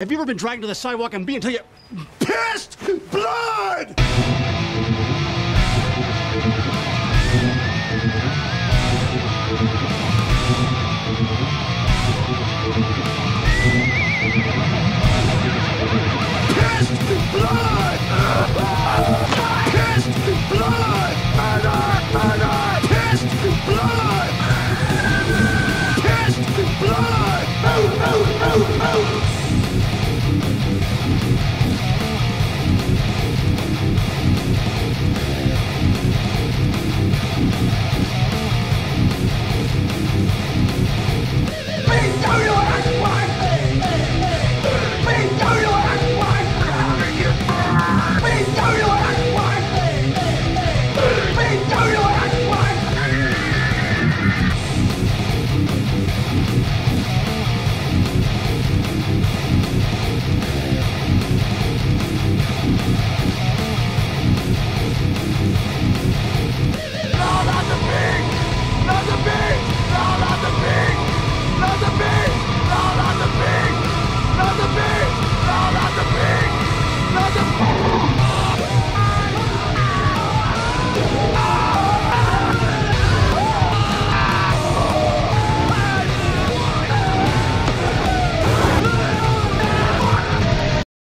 Have you ever been dragged to the sidewalk and beat until you pissed blood? Pissed blood!